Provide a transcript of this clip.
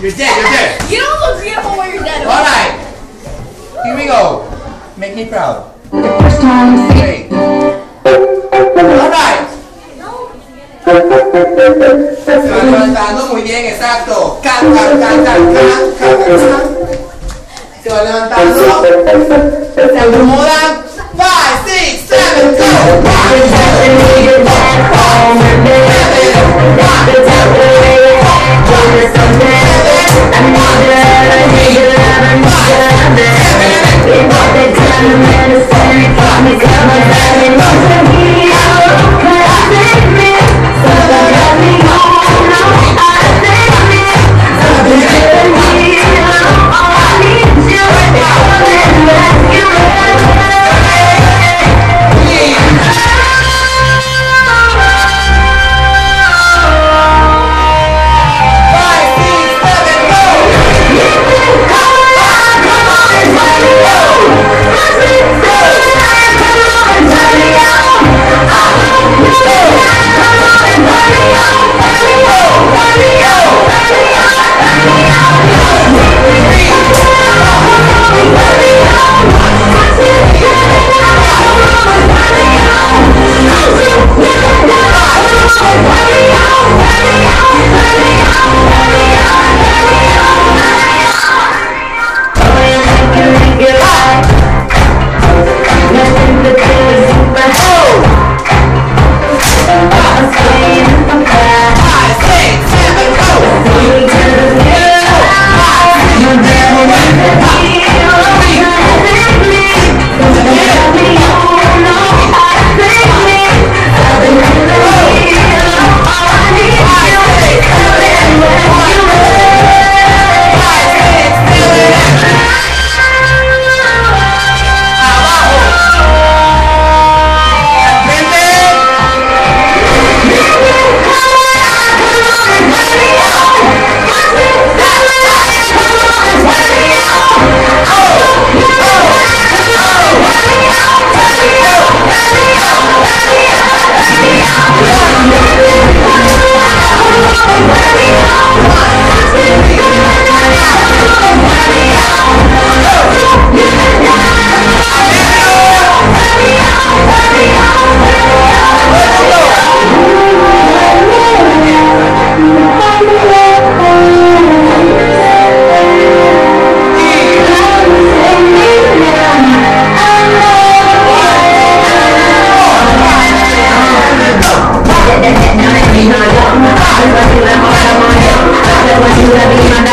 You're dead, you're dead. You don't look beautiful when you're dead. Alright. Here we go. Make me proud. First time you see Alright. Se va levantando muy bien, exacto. Can, can, can, can, can, can, can, can. Se va levantando. Se acomodan. la vida, la